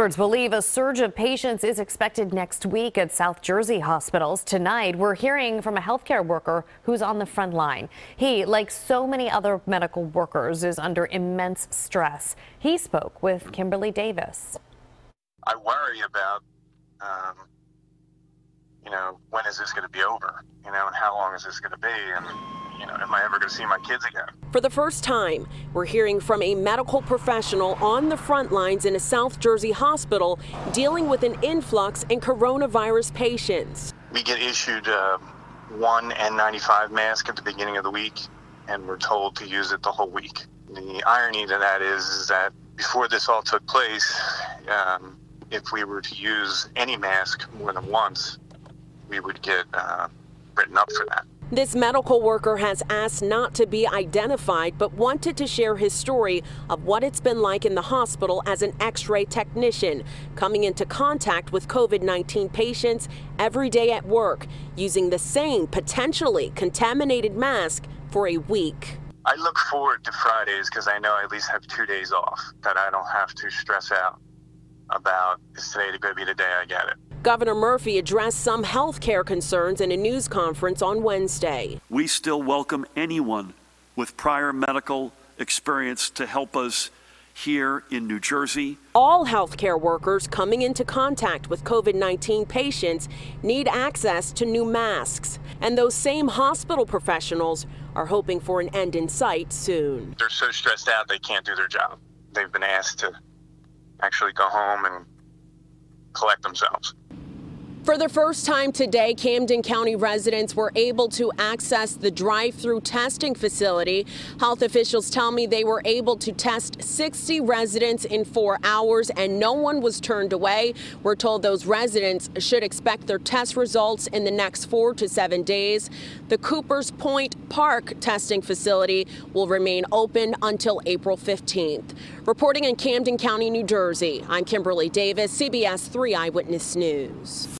Experts believe a surge of patients is expected next week at South Jersey hospitals. Tonight, we're hearing from a healthcare worker who's on the front line. He, like so many other medical workers, is under immense stress. He spoke with Kimberly Davis. I worry about, um, you know, when is this going to be over? You know, and how long is this going to be? And you know, am I ever going to see my kids again? For the first time, we're hearing from a medical professional on the front lines in a South Jersey hospital dealing with an influx in coronavirus patients. We get issued uh, one N95 mask at the beginning of the week, and we're told to use it the whole week. The irony to that is, is that before this all took place, um, if we were to use any mask more than once, we would get uh, written up for that. This medical worker has asked not to be identified, but wanted to share his story of what it's been like in the hospital as an x ray technician, coming into contact with COVID 19 patients every day at work, using the same potentially contaminated mask for a week. I look forward to Fridays because I know I at least have two days off, that I don't have to stress out about is today going to be the day I get it. Governor Murphy addressed some health care concerns in a news conference on Wednesday. We still welcome anyone with prior medical experience to help us here in New Jersey. All healthcare workers coming into contact with COVID 19 patients need access to new masks. And those same hospital professionals are hoping for an end in sight soon. They're so stressed out they can't do their job. They've been asked to actually go home and collect themselves. For the first time today, Camden County residents were able to access the drive through testing facility. Health officials tell me they were able to test 60 residents in four hours and no one was turned away. We're told those residents should expect their test results in the next four to seven days. The Cooper's Poynt Park testing facility will remain open until April 15th. Reporting in Camden County, New Jersey, I'm Kimberly Davis, CBS 3 Eyewitness News.